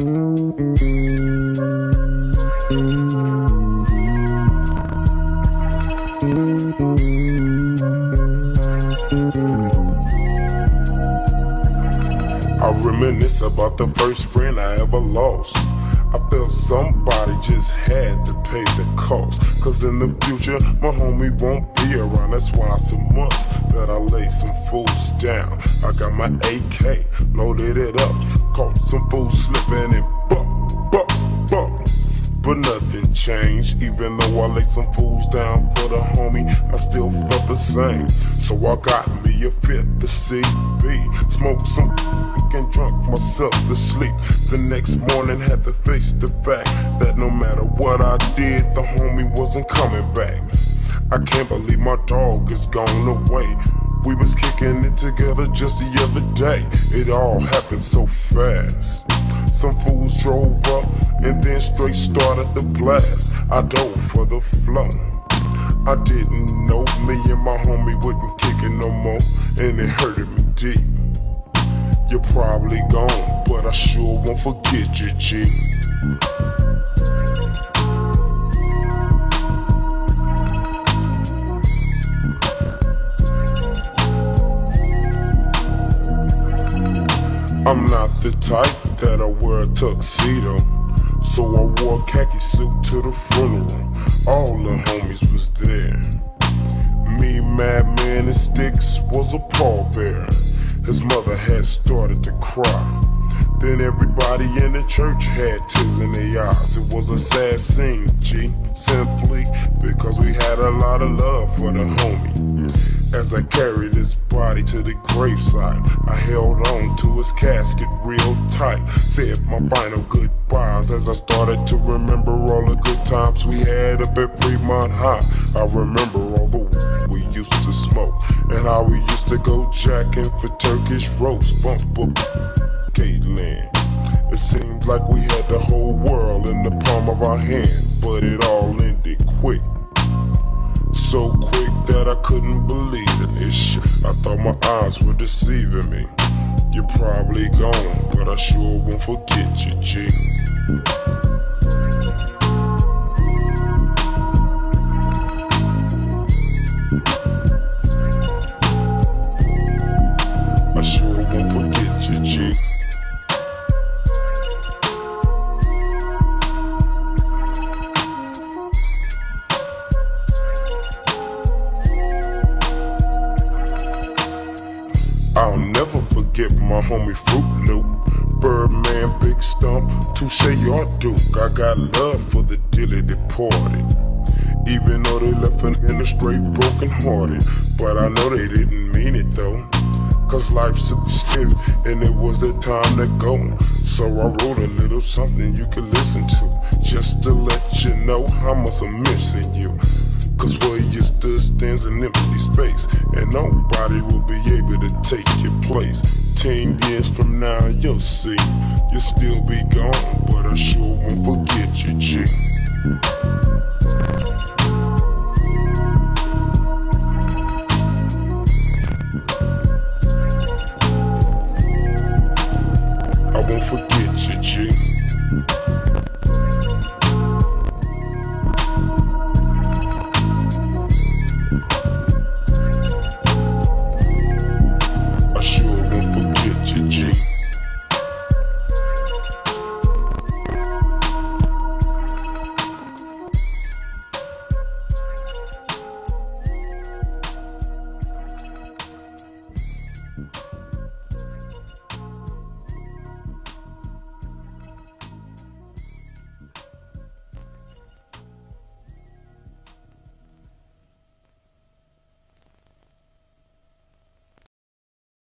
I reminisce about the first friend I ever lost. I felt somebody just had to pay the cost. Cause in the future, my homie won't be around. That's why it's a must that I lay some fools down. I got my AK, loaded it up, caught some fools slipping and buck, buck. But nothing changed, even though I laid some fools down for the homie, I still felt the same. So I got me a fifth, the CB, smoked some and drunk myself to sleep. The next morning had to face the fact that no matter what I did, the homie wasn't coming back. I can't believe my dog is gone away. We was kicking it together just the other day. It all happened so fast. Some fools drove up and then straight started the blast. I dove for the flow. I didn't know me and my homie wouldn't kick it no more, and it hurted me deep. You're probably gone, but I sure won't forget you, G. I'm not the type that'll wear a tuxedo. So I wore a khaki suit to the funeral. All the homies was there. Me, Madman, and Sticks was a pallbearer. His mother had started to cry. Then everybody in the church had tears in their eyes. It was a sad scene, G. Simply because we had a lot of love for the homie. As I carried his body to the graveside, I held on to his casket real tight. Said my final goodbyes as I started to remember all the good times we had up at Fremont High. I remember all the we used to smoke and how we used to go jacking for Turkish roast. Bump up Caitlin. It seemed like we had the whole world in the palm of our hand, but it all ended quick. So quick that I couldn't believe it. Ish. I thought my eyes were deceiving me. You're probably gone, but I sure won't forget you, G. I sure won't forget you, G. my homie Fruit Loop. Birdman, Big Stump, Touche Yard Duke. I got love for the dilly departed. Even though they left an in a straight broken hearted. But I know they didn't mean it though. Cause life's a stiff and it was the time to go. So I wrote a little something you can listen to. Just to let you know how much I'm missing you. Cause where you stood stands an empty space, and nobody will be able to take your place. Ten years from now, you'll see. You'll still be gone, but I sure won't forget you, G. I won't forget you, G.